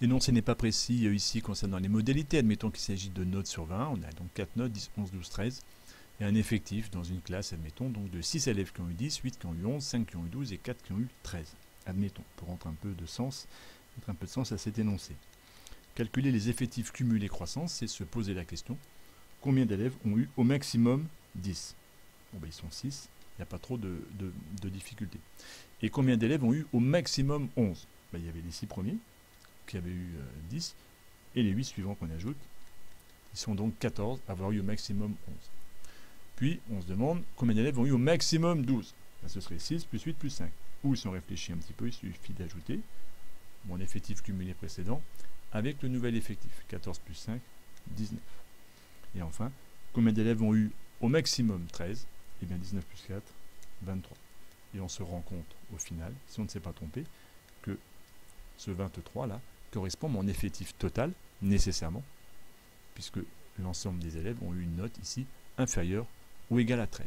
L'énoncé n'est pas précis euh, ici concernant les modalités. Admettons qu'il s'agit de notes sur 20. On a donc 4 notes, 10, 11, 12, 13. Et un effectif dans une classe, admettons, donc de 6 élèves qui ont eu 10, 8 qui ont eu 11, 5 qui ont eu 12 et 4 qui ont eu 13. Admettons, pour rentrer un peu de sens, mettre un peu de sens à cet énoncé. Calculer les effectifs cumulés croissance, c'est se poser la question combien d'élèves ont eu au maximum 10 Bon, ben, ils sont 6, il n'y a pas trop de, difficultés. Et combien d'élèves ont eu au maximum 11 ben, Il y avait les 6 premiers qui avaient eu 10 euh, et les 8 suivants qu'on ajoute. Ils sont donc 14 à avoir eu au maximum 11. Puis, on se demande combien d'élèves ont eu au maximum 12. Ben, ce serait 6 plus 8 plus 5. Ou si on réfléchit un petit peu, il suffit d'ajouter mon effectif cumulé précédent avec le nouvel effectif. 14 plus 5, 19. Et enfin, combien d'élèves ont eu au maximum 13 Eh bien 19 plus 4, 23. Et on se rend compte au final, si on ne s'est pas trompé, que ce 23 là correspond mon effectif total, nécessairement, puisque l'ensemble des élèves ont eu une note ici inférieure ou égale à 13.